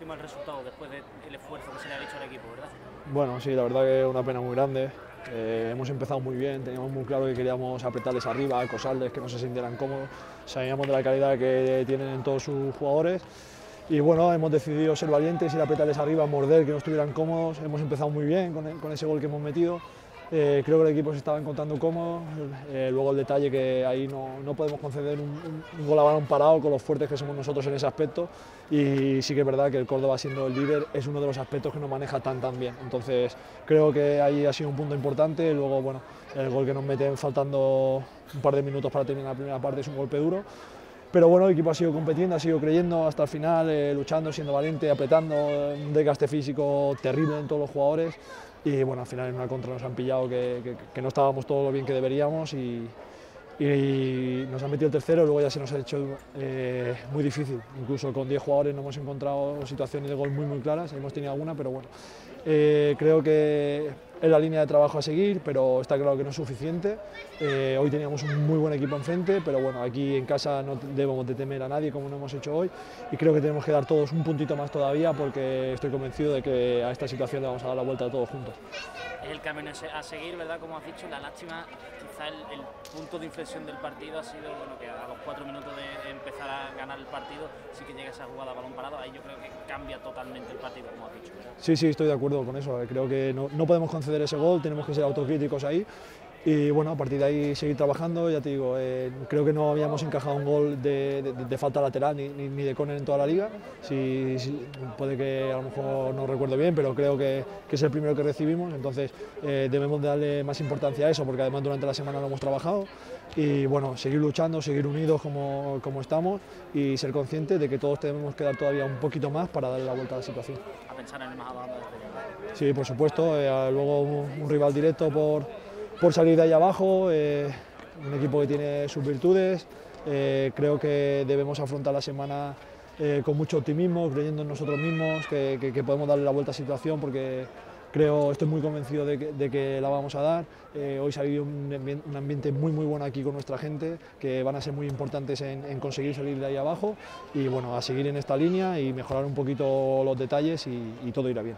el resultado después del esfuerzo que se le ha hecho al equipo. Bueno, sí, la verdad que es una pena muy grande. Eh, hemos empezado muy bien, teníamos muy claro que queríamos apretarles arriba, acosarles, que no se sintieran cómodos. Sabíamos de la calidad que tienen en todos sus jugadores. Y bueno, hemos decidido ser valientes, ir a apretarles arriba, morder, que no estuvieran cómodos. Hemos empezado muy bien con, con ese gol que hemos metido. Eh, creo que el equipo se estaba encontrando cómodo, eh, luego el detalle que ahí no, no podemos conceder un, gol a balón parado con los fuertes que somos nosotros en ese aspecto. Y sí que es verdad que el Córdoba siendo el líder es uno de los aspectos que nos maneja tan tan bien, entonces creo que ahí ha sido un punto importante, luego bueno, el gol que nos meten faltando un par de minutos para terminar la primera parte es un golpe duro, pero bueno, el equipo ha sido competiendo, ha sido creyendo hasta el final, eh, luchando, siendo valiente, apretando, un desgaste físico terrible en todos los jugadores. Y bueno, al final en una contra nos han pillado que, que no estábamos todo lo bien que deberíamos y, y nos han metido el tercero, luego ya se nos ha hecho eh, muy difícil. Incluso con 10 jugadores no hemos encontrado situaciones de gol muy muy claras, hemos tenido alguna, pero bueno, eh, creo que es la línea de trabajo a seguir, pero está claro que no es suficiente. Eh, hoy teníamos un muy buen equipo enfrente, pero bueno, aquí en casa no debemos de temer a nadie como no hemos hecho hoy y creo que tenemos que dar todos un puntito más todavía porque estoy convencido de que a esta situación le vamos a dar la vuelta todos juntos. El camino a seguir, ¿verdad? Como has dicho, la lástima, quizá el, el punto de inflexión del partido ha sido bueno, que a los cuatro minutos de empezar a ganar el partido sí que llega esa jugada a balón parado, ahí yo creo que cambia totalmente el partido, como has dicho. Sí, sí, estoy de acuerdo con eso. Creo que no, no podemos conceder ese gol, tenemos que ser autocríticos ahí y bueno, a partir de ahí seguir trabajando, ya te digo, eh, creo que no habíamos encajado un gol de, de, de falta lateral ni, ni, ni, de córner en toda la liga, sí, puede que a lo mejor no recuerdo bien, pero creo que, que es el primero que recibimos, entonces eh, debemos de darle más importancia a eso, porque además durante la semana lo hemos trabajado, y bueno, seguir luchando, seguir unidos como, como estamos y ser conscientes de que todos tenemos que dar todavía un poquito más para darle la vuelta a la situación. A pensar en el más abajo. Sí, por supuesto, eh, luego un, un rival directo por por salir de ahí abajo, eh, un equipo que tiene sus virtudes, eh, creo que debemos afrontar la semana eh, con mucho optimismo, creyendo en nosotros mismos, que, podemos darle la vuelta a la situación porque creo, estoy muy convencido de que, la vamos a dar. Hoy se ha vivido un, ambiente muy muy bueno aquí con nuestra gente, que van a ser muy importantes en, conseguir salir de ahí abajo y bueno, a seguir en esta línea y mejorar un poquito los detalles y todo irá bien.